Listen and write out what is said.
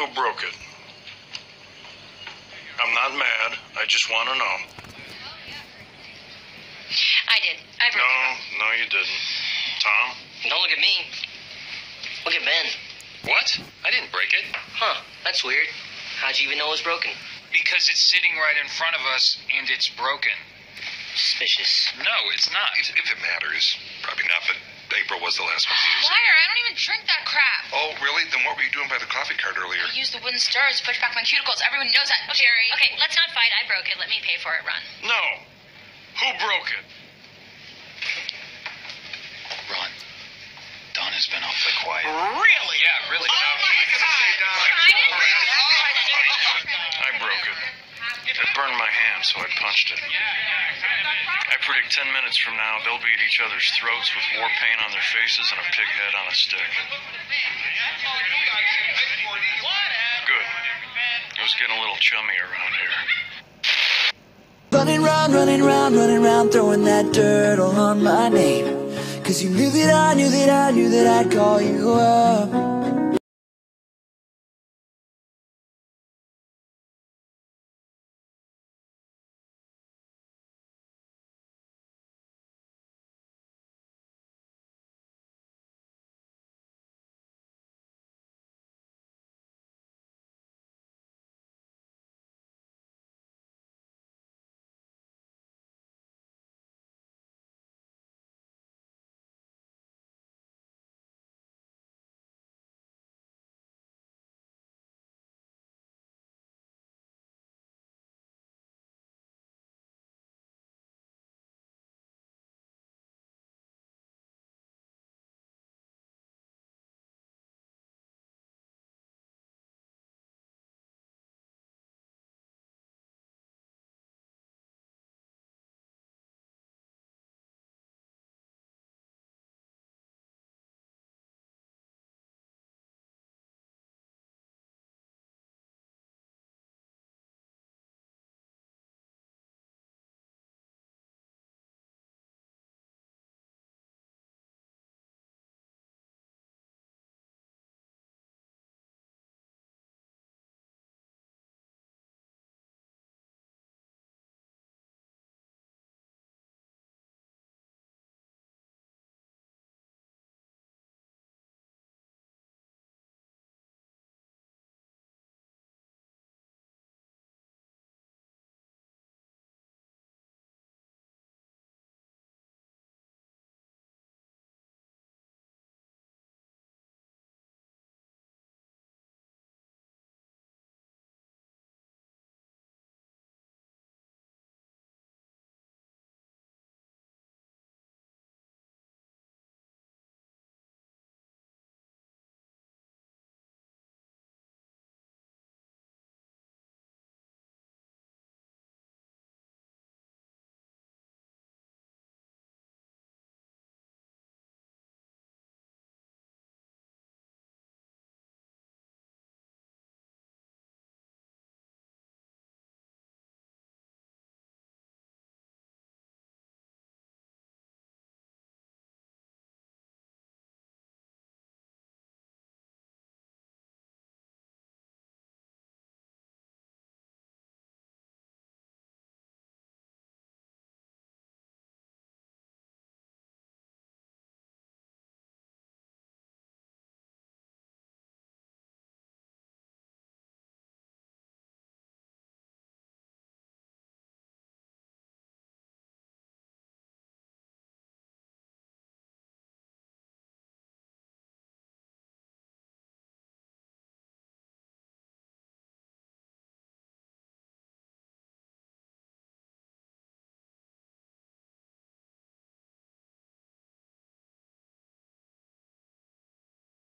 Who broke it? I'm not mad. I just want to know. I did. I broke it. No, it. no, you didn't. Tom? Don't look at me. Look at Ben. What? I didn't break it. Huh, that's weird. How'd you even know it was broken? Because it's sitting right in front of us and it's broken. Suspicious. No, it's not. If, if it matters, probably not, but April was the last one to use it. Liar, I don't even drink that crap. Oh, really? Then what were you doing by the coffee cart earlier? I used the wooden stirrers to push back my cuticles. Everyone knows that. Oh, Jerry. Okay, let's not fight. I broke it. Let me pay for it, Ron. No. Who broke it? Ron, Don has been awfully quiet. Really? Yeah, really. I broke it. It burned my hand, so I punched it. I predict 10 minutes from now, they'll be at each other's throats with war paint on their faces and a pig head on a stick. Good. It was getting a little chummy around here. Running round, running round, running round, throwing that dirt on my name. Cause you knew that I knew that I knew that I'd call you up.